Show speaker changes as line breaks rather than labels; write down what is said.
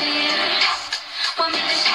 for you. minute.